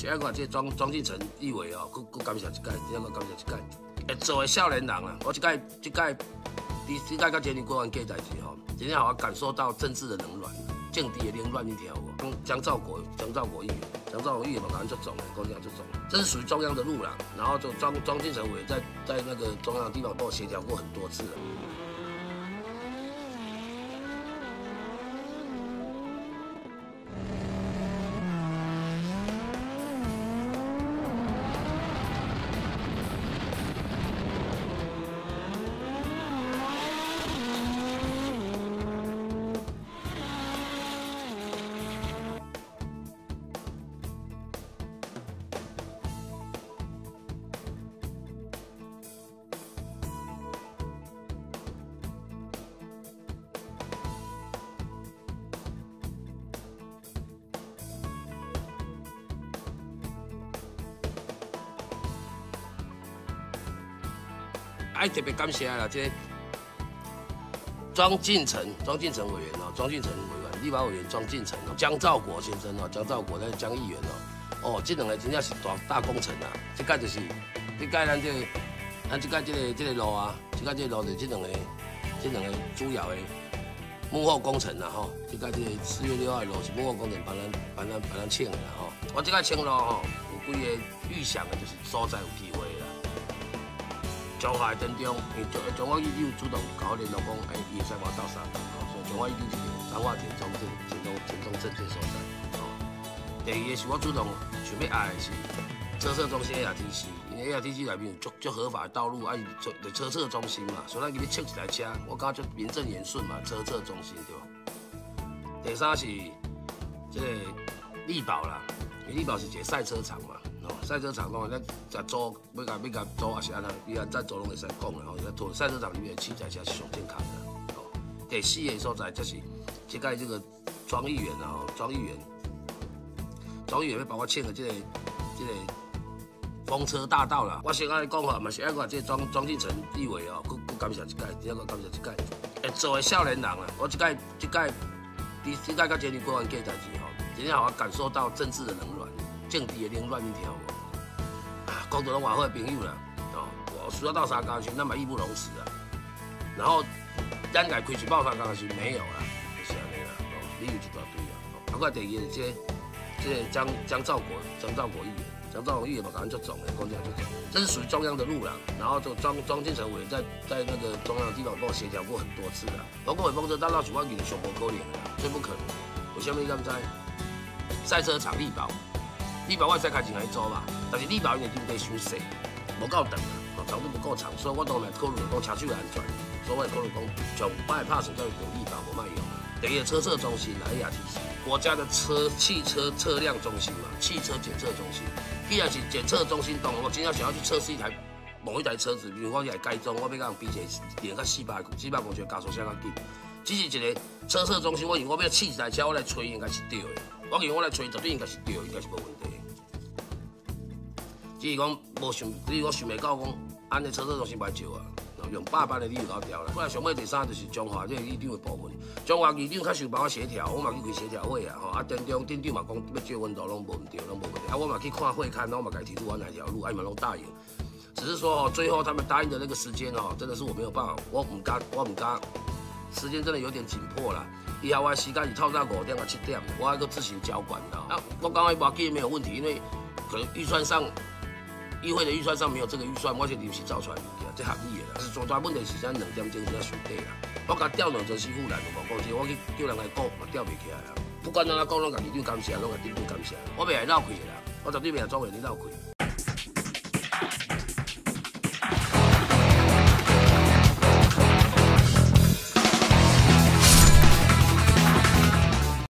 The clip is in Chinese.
现在看这庄庄进成以为哦，佫佫感谢一届，今仔佫感谢一届，会做的少年人啊，我这届这届第这届甲今年过完过代志吼，今天好我感受到政治的冷暖，政治的冷暖一条哦。江兆国，江兆国议员，江兆国议员嘛，反正就走了，跟我讲就走了，这是属于中央的路了。然后就庄庄进成委在在那个中央的地方帮我协调过很多次了。爱特别感谢啦，这庄进成、庄进成委员哦，庄进成委员、立法委员庄进成哦，江兆国先生哦，江兆国那江议员哦，哦，这两个真正是大大工程啊！这届就是，这届咱这，咱这届这个这个路啊，这届这个路就这两个，这两个主要的幕后工程啦吼。这届这个四月六号的路是幕后工程帮咱帮咱帮咱请的啦吼。我这届请路吼，有几个预想的就是所在有机会。中华当中，因中中华医有主动甲我联络讲，哎，伊会使我到三江，所以中华医是彰化田中镇、田中田中镇这所在。哦，第二个是我主动想要爱的是车测中心 A R T C，因为 A R T C 内面有足足合法的道路，啊，车车测中心嘛，所以咱今日测一台车，我感觉名正言顺嘛，车测中心对吧？第三是这个力宝啦，因为力宝是一个赛车场嘛。赛车场讲，咱在租，要甲要甲租也是安尼，伊安再租拢会使讲的吼。在做赛车场里面的器材才是上健康的。哦，第四个所在就是这个这个庄议员啊，庄议员，庄议员要帮我请的这个这个风车大道啦。我先安尼讲吼，嘛是爱讲这庄庄敬成地位哦，佮佮感谢一届，第二个感谢一届，会做的少年人啊，我这届这届第这届甲今年过完过代志吼，今天好我感受到政治的冷暖。政治的凌乱一条，啊，讲到拢外好的朋友啦，哦，我需要到三江去，那么义不容辞啊。然后，咱来开始报三江去没有啦，就是安尼啦，哦，你有一大堆啊。包括第二个，这这江江兆国，江兆国议员，江兆国议员嘛，赶紧就走了，讲起来就走。这是属于中央的路啦。然后就庄庄建成委在在那个中央的地方跟我协调过很多次啦。包括风车大道、许万里的熊博沟里啦，最不可能。我下面刚在赛车场力宝。力宝我使开钱来租嘛，但是力宝因为经济伤细，无够长啊，长度不够长，所以我当然考虑讲车手的安全，所以我考虑讲从摆拍成叫用力宝无卖用。第一个车测中心来亚提示，国家的车汽车测量中心嘛，汽车检测中心，既然是检测中心，当我今天想要去测试一台某一台车子，比如我是来改装，我要讲比一下连个四百四百公尺加速车较紧，只是一个车测中心，我以为我要试一台车，我来吹应该是对的，我以为我来吹绝对应该是对，应该是无问题。只是讲无想，只是我想袂到讲，安尼车车中心歹少啊，用百般的理由搞掉了。本来上尾第三就是中华这个议长的部分，中华议长较想帮我协调，我嘛去开协调会啊，吼啊，店长店长嘛讲要借温度拢无毋对，拢无问题。啊，我嘛去看会看，我嘛家提出我哪条路，啊，嘛拢答应。只是说哦，最后他们答应的那个时间哦，真的是我没有办法，我唔敢，我唔敢，时间真的有点紧迫了。以后我时间是透早五点到七点，我还个自行交管的。啊，我刚刚话记没有问题，因为可能预算上。议会的预算上没有这个预算，我是临时造出来物件，这合理的啦。是最大问题是咱两点钟在上底啦。我甲调两座师傅来，无讲这，我去叫人来讲，嘛调袂起来啊。不管怎啊讲，拢甲你长感谢，拢甲你长感谢。我袂来闹开啦，我绝对袂来做为你闹开。